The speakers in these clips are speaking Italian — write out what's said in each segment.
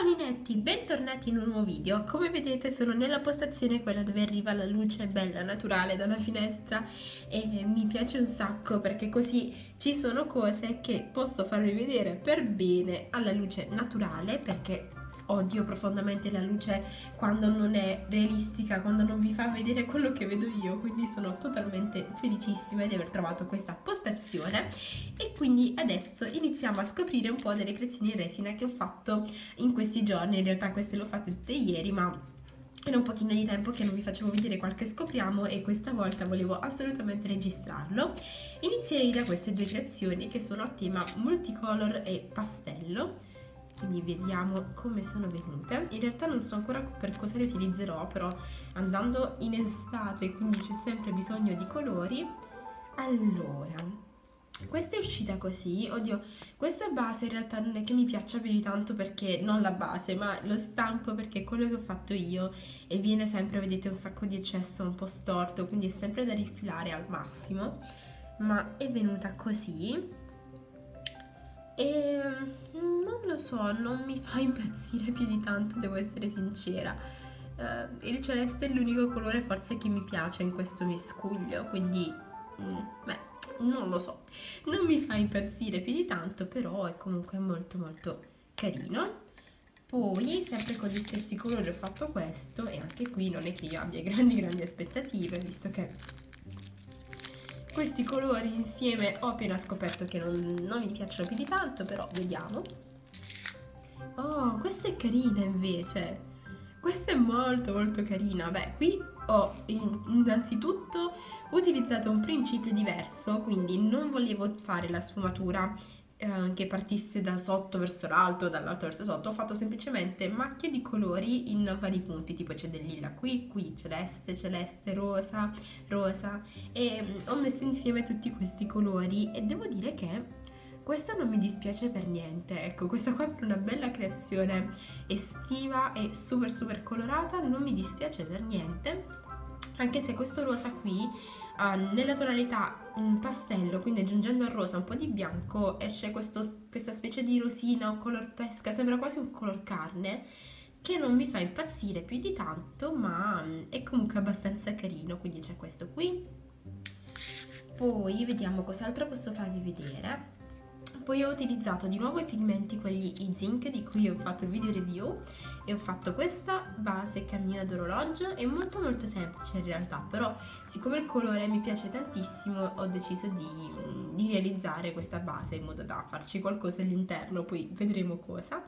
Ciao Ninetti, bentornati in un nuovo video. Come vedete sono nella postazione quella dove arriva la luce bella, naturale dalla finestra e mi piace un sacco perché così ci sono cose che posso farvi vedere per bene alla luce naturale perché odio profondamente la luce quando non è realistica, quando non vi fa vedere quello che vedo io, quindi sono totalmente felicissima di aver trovato questa postazione. E quindi adesso iniziamo a scoprire un po' delle creazioni in resina che ho fatto in questi giorni, in realtà queste le ho fatte tutte ieri ma era un pochino di tempo che non vi facevo vedere qualche scopriamo e questa volta volevo assolutamente registrarlo. Inizierei da queste due creazioni che sono a tema multicolor e pastello quindi vediamo come sono venute. In realtà non so ancora per cosa le utilizzerò però andando in estate quindi c'è sempre bisogno di colori. Allora questa è uscita così, oddio, questa base in realtà non è che mi piaccia più di tanto perché, non la base, ma lo stampo perché è quello che ho fatto io e viene sempre, vedete, un sacco di eccesso un po' storto, quindi è sempre da rifilare al massimo, ma è venuta così e non lo so, non mi fa impazzire più di tanto, devo essere sincera. Uh, il celeste è l'unico colore forse che mi piace in questo miscuglio, quindi mm, beh, non lo so. Non mi fa impazzire più di tanto, però è comunque molto molto carino. Poi, sempre con gli stessi colori ho fatto questo e anche qui non è che io abbia grandi grandi aspettative, visto che questi colori insieme ho appena scoperto che non, non mi piacciono più di tanto, però vediamo. Oh, questa è carina invece. Questa è molto molto carina. Beh, qui ho innanzitutto utilizzato un principio diverso, quindi non volevo fare la sfumatura eh, che partisse da sotto verso l'alto, dall'alto verso sotto, ho fatto semplicemente macchie di colori in vari punti, tipo c'è del lilla qui, qui, celeste, celeste, rosa, rosa e mm, ho messo insieme tutti questi colori e devo dire che questa non mi dispiace per niente, ecco, questa qua per una bella creazione estiva e super super colorata non mi dispiace per niente, anche se questo rosa qui uh, nella tonalità un pastello, quindi aggiungendo al rosa un po' di bianco, esce questo, questa specie di rosina o color pesca, sembra quasi un color carne, che non mi fa impazzire più di tanto, ma um, è comunque abbastanza carino, quindi c'è questo qui. Poi vediamo cos'altro posso farvi vedere. Poi ho utilizzato di nuovo i pigmenti, quelli i zinc di cui ho fatto il video review e ho fatto questa base cammino d'orologio, è molto molto semplice in realtà, però siccome il colore mi piace tantissimo ho deciso di, di realizzare questa base in modo da farci qualcosa all'interno, poi vedremo cosa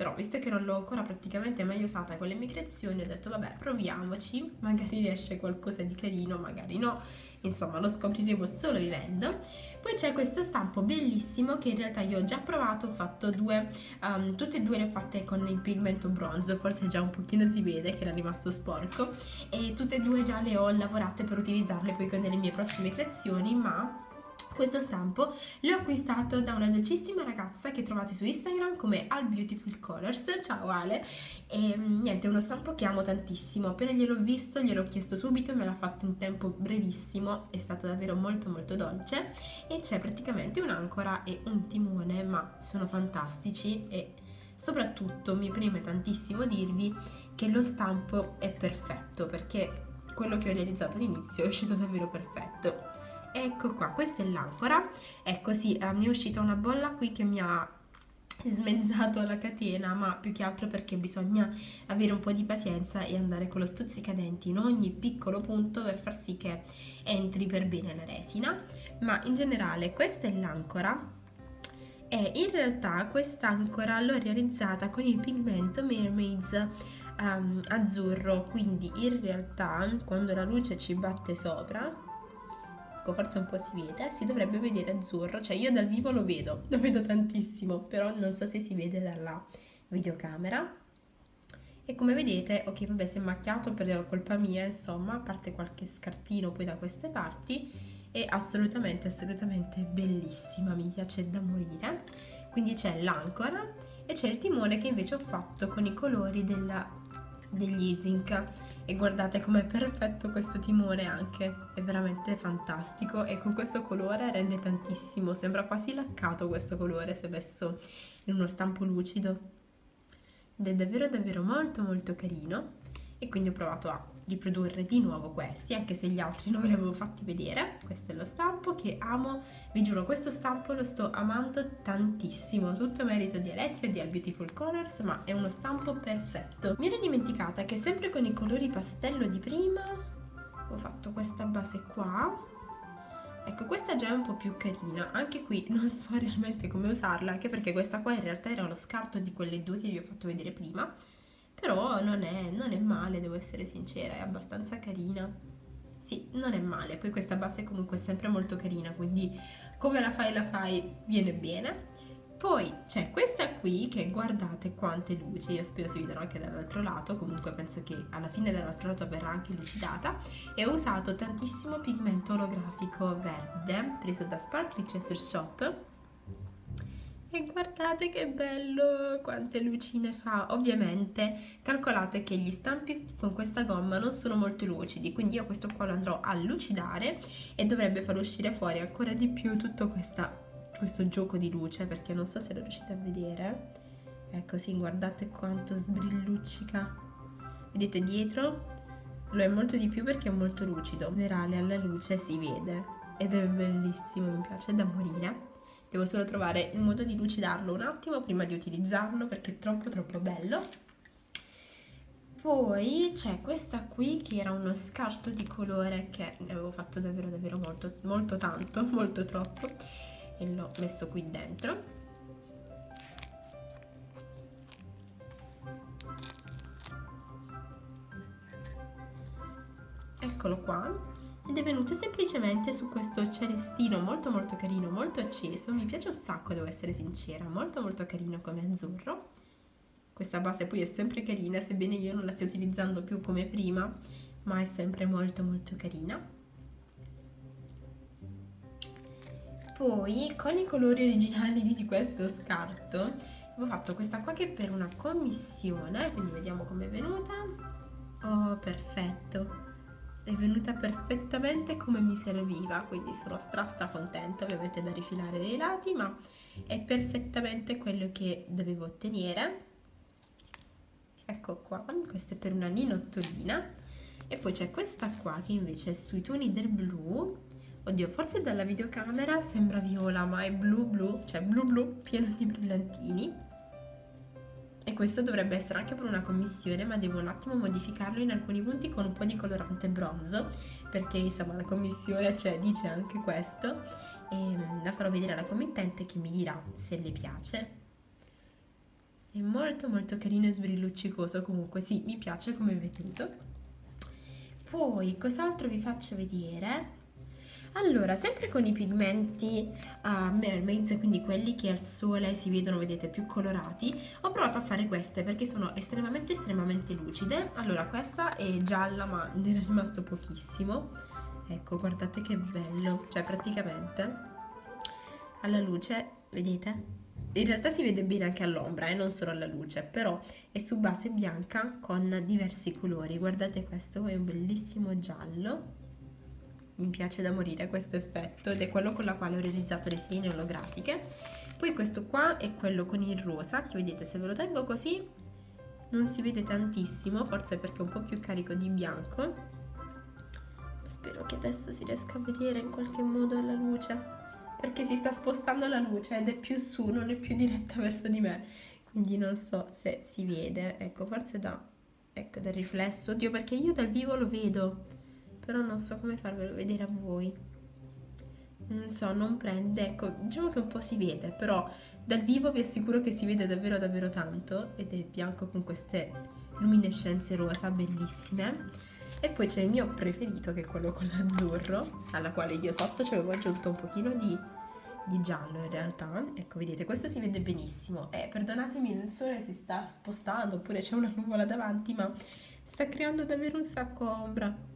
però visto che non l'ho ancora praticamente mai usata con le mie creazioni ho detto vabbè proviamoci. Magari riesce qualcosa di carino magari no. Insomma lo scopriremo solo vivendo. Poi c'è questo stampo bellissimo che in realtà io ho già provato ho fatto due um, tutte e due le ho fatte con il pigmento bronzo forse già un pochino si vede che era rimasto sporco. E tutte e due già le ho lavorate per utilizzarle poi con delle mie prossime creazioni ma questo stampo l'ho acquistato da una dolcissima ragazza che trovate su Instagram come All Beautiful Colors, ciao Ale, e mm, niente, è uno stampo che amo tantissimo, appena gliel'ho visto gliel'ho chiesto subito, me l'ha fatto in tempo brevissimo, è stato davvero molto molto dolce. E c'è praticamente un'ancora e un timone, ma sono fantastici e soprattutto mi preme tantissimo dirvi che lo stampo è perfetto perché quello che ho realizzato all'inizio è uscito davvero perfetto ecco qua questa è l'ancora. Ecco sì eh, mi è uscita una bolla qui che mi ha smezzato la catena ma più che altro perché bisogna avere un po' di pazienza e andare con lo stuzzicadenti in ogni piccolo punto per far sì che entri per bene la resina. Ma in generale questa è l'ancora. E in realtà quest'ancora l'ho realizzata con il pigmento Mermaids um, azzurro. Quindi in realtà quando la luce ci batte sopra ecco forse un po' si vede, si dovrebbe vedere azzurro, cioè io dal vivo lo vedo, lo vedo tantissimo, però non so se si vede dalla videocamera. E come vedete, ok, vabbè, si è macchiato per colpa mia, insomma, a parte qualche scartino poi da queste parti, è assolutamente, assolutamente bellissima, mi piace da morire. Quindi c'è l'ancora e c'è il timone che invece ho fatto con i colori della, degli zinc e guardate com'è perfetto questo timone anche, è veramente fantastico e con questo colore rende tantissimo, sembra quasi laccato questo colore se messo in uno stampo lucido. ed è davvero davvero molto molto carino. E quindi ho provato a riprodurre di nuovo questi anche se gli altri non ve li avevo fatti vedere. Questo è lo stampo che amo. Vi giuro questo stampo lo sto amando tantissimo. Tutto merito di Alessia e di Al Beautiful Colors ma è uno stampo perfetto. Mi ero dimenticata che sempre con i colori pastello di prima ho fatto questa base qua. Ecco, questa già è un po' più carina, anche qui non so realmente come usarla, anche perché questa qua in realtà era lo scarto di quelle due che vi ho fatto vedere prima, però non è, non è male, devo essere sincera, è abbastanza carina. Sì, non è male, poi questa base comunque è sempre molto carina, quindi come la fai la fai viene bene. Poi c'è questa qui che guardate quante luci, io spero si vedano anche dall'altro lato, comunque penso che alla fine dall'altro lato verrà anche lucidata e ho usato tantissimo pigmento olografico verde preso da Sparkly Chester Shop e guardate che bello quante lucine fa. Ovviamente calcolate che gli stampi con questa gomma non sono molto lucidi quindi io questo qua lo andrò a lucidare e dovrebbe far uscire fuori ancora di più tutto questa questo gioco di luce perché non so se lo riuscite a vedere. Ecco sì guardate quanto sbrilluccica. Vedete dietro? Lo è molto di più perché è molto lucido. In generale alla luce si vede ed è bellissimo mi piace da morire devo solo trovare il modo di lucidarlo un attimo prima di utilizzarlo perché è troppo troppo bello. Poi c'è questa qui che era uno scarto di colore che ne avevo fatto davvero davvero molto molto tanto molto troppo e l'ho messo qui dentro. Eccolo qua ed è venuto semplicemente su questo celestino molto molto carino, molto acceso, mi piace un sacco devo essere sincera, molto molto carino come azzurro. Questa base poi è sempre carina, sebbene io non la stia utilizzando più come prima, ma è sempre molto molto carina. poi con i colori originali di questo scarto avevo fatto questa qua che è per una commissione quindi vediamo com'è venuta oh perfetto venuta perfettamente come mi serviva quindi sono stra stra contenta ovviamente da rifilare nei lati ma è perfettamente quello che dovevo ottenere. Ecco qua questa è per una ninottolina. E poi c'è questa qua che invece è sui toni del blu. Oddio, forse dalla videocamera sembra viola, ma è blu blu, cioè blu blu pieno di brillantini. E questo dovrebbe essere anche per una commissione, ma devo un attimo modificarlo in alcuni punti con un po' di colorante bronzo, perché insomma la commissione cioè, dice anche questo. E mm, la farò vedere alla committente che mi dirà se le piace. È molto molto carino e sbrilluccicoso, comunque sì, mi piace come è venuto. Poi, cos'altro vi faccio vedere? Allora, sempre con i pigmenti uh, mermaids, quindi quelli che al sole si vedono, vedete, più colorati, ho provato a fare queste perché sono estremamente estremamente lucide. Allora, questa è gialla ma ne era rimasto pochissimo. Ecco, guardate che bello, cioè praticamente alla luce, vedete? In realtà si vede bene anche all'ombra e eh, non solo alla luce, però è su base bianca con diversi colori. Guardate questo, è un bellissimo giallo mi piace da morire questo effetto ed è quello con la quale ho realizzato le segne olografiche poi questo qua è quello con il rosa che vedete se ve lo tengo così non si vede tantissimo forse perché è un po' più carico di bianco. Spero che adesso si riesca a vedere in qualche modo alla luce perché si sta spostando la luce ed è più su non è più diretta verso di me. Quindi non so se si vede ecco forse da ecco dal riflesso. Oddio perché io dal vivo lo vedo però non so come farvelo vedere a voi. Non so, non prende, ecco, diciamo che un po' si vede, però dal vivo vi assicuro che si vede davvero davvero tanto ed è bianco con queste luminescenze rosa bellissime. E poi c'è il mio preferito che è quello con l'azzurro alla quale io sotto ci avevo aggiunto un pochino di, di giallo in realtà. Ecco vedete questo si vede benissimo. E perdonatemi il sole si sta spostando oppure c'è una nuvola davanti ma sta creando davvero un sacco ombra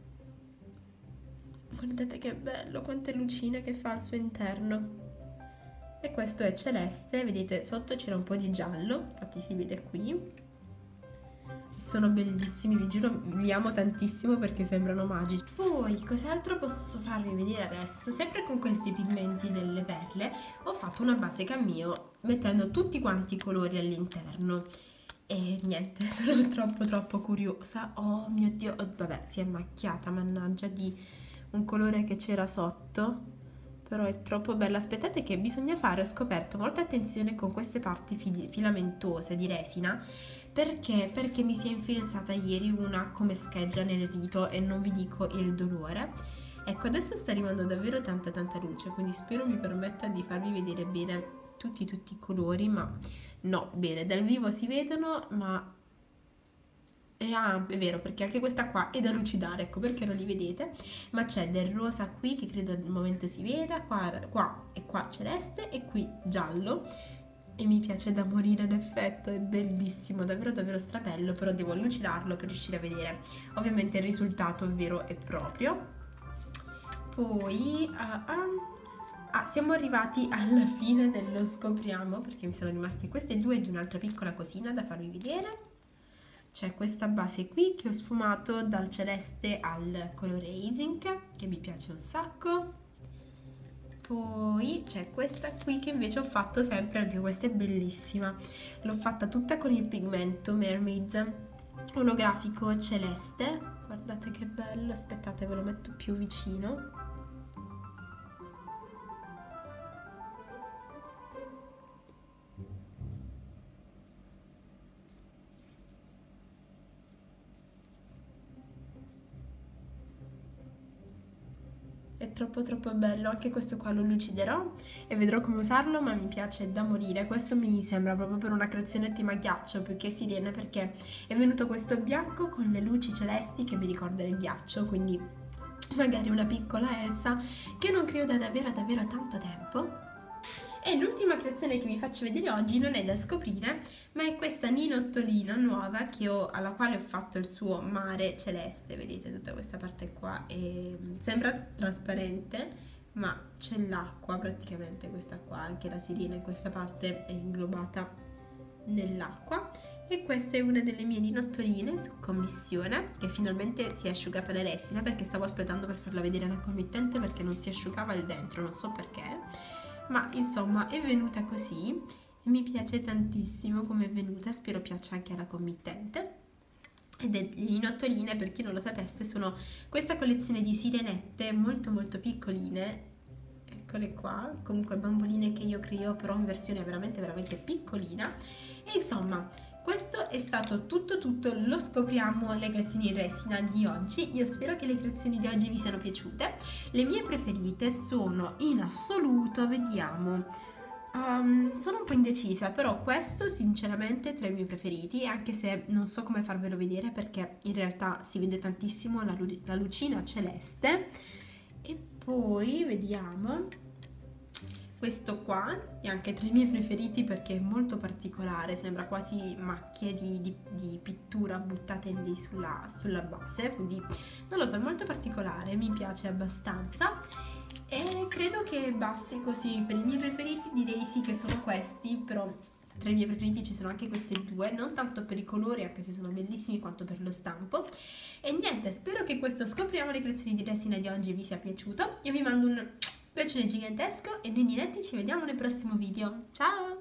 guardate che bello quante lucine che fa al suo interno. E questo è celeste vedete sotto c'era un po' di giallo infatti si vede qui. Sono bellissimi vi giuro li amo tantissimo perché sembrano magici. Poi cos'altro posso farvi vedere adesso? Sempre con questi pigmenti delle perle ho fatto una base cameo mettendo tutti quanti i colori all'interno. E niente, sono troppo troppo curiosa. Oh mio Dio, oh, vabbè, si è macchiata, mannaggia, di un colore che c'era sotto. Però è troppo bella. Aspettate che bisogna fare, ho scoperto, molta attenzione con queste parti fil filamentose di resina. Perché? Perché mi si è infilzata ieri una come scheggia nel dito e non vi dico il dolore. Ecco, adesso sta arrivando davvero tanta tanta luce, quindi spero mi permetta di farvi vedere bene tutti tutti i colori, ma no, bene, dal vivo si vedono, ma... E, ah, è vero, perché anche questa qua è da lucidare, ecco perché non li vedete, ma c'è del rosa qui che credo al momento si veda, qua, qua e qua celeste e qui giallo e mi piace da morire l'effetto, è bellissimo, davvero davvero strabello, però devo lucidarlo per riuscire a vedere ovviamente il risultato vero e proprio. Poi... Uh, um, Ah, siamo arrivati alla fine dello scopriamo perché mi sono rimaste queste due di un'altra piccola cosina da farvi vedere. C'è questa base qui che ho sfumato dal celeste al colore Azink che mi piace un sacco. Poi c'è questa qui che invece ho fatto sempre, oddio questa è bellissima. L'ho fatta tutta con il pigmento Mermaids olografico celeste. Guardate che bello, aspettate ve lo metto più vicino è troppo troppo bello, anche questo qua lo luciderò e vedrò come usarlo, ma mi piace da morire. Questo mi sembra proprio per una creazione tema ghiaccio più che sirene perché è venuto questo bianco con le luci celesti che mi ricorda il ghiaccio, quindi magari una piccola Elsa che non creo da davvero davvero tanto tempo e l'ultima creazione che vi faccio vedere oggi non è da scoprire, ma è questa ninottolina nuova ho, alla quale ho fatto il suo mare celeste. Vedete tutta questa parte qua, e, mm, sembra trasparente, ma c'è l'acqua praticamente, questa qua, anche la sirena in questa parte è inglobata nell'acqua. E questa è una delle mie ninottoline su commissione che finalmente si è asciugata la resina perché stavo aspettando per farla vedere alla committente perché non si asciugava il dentro, non so perché ma insomma è venuta così e mi piace tantissimo come è venuta, spero piaccia anche alla committente. Ed è le linottoline per chi non lo sapesse sono questa collezione di sirenette molto molto piccoline. Eccole qua comunque bamboline che io creo però in versione veramente veramente piccolina. E insomma questo è stato tutto tutto, lo scopriamo le creazioni in resina di oggi, io spero che le creazioni di oggi vi siano piaciute, le mie preferite sono in assoluto, vediamo, um, sono un po' indecisa, però questo sinceramente è tra i miei preferiti, anche se non so come farvelo vedere perché in realtà si vede tantissimo la, la lucina celeste, e poi vediamo questo qua è anche tra i miei preferiti perché è molto particolare, sembra quasi macchie di, di, di pittura buttate lì sulla, sulla base, quindi non lo so, è molto particolare, mi piace abbastanza. E credo che basti così per i miei preferiti direi sì che sono questi però tra i miei preferiti ci sono anche queste due non tanto per i colori anche se sono bellissimi quanto per lo stampo. E niente spero che questo scopriamo le creazioni di resina di oggi vi sia piaciuto. Io vi mando un bacione gigantesco e noi diretti ci vediamo nel prossimo video. Ciao!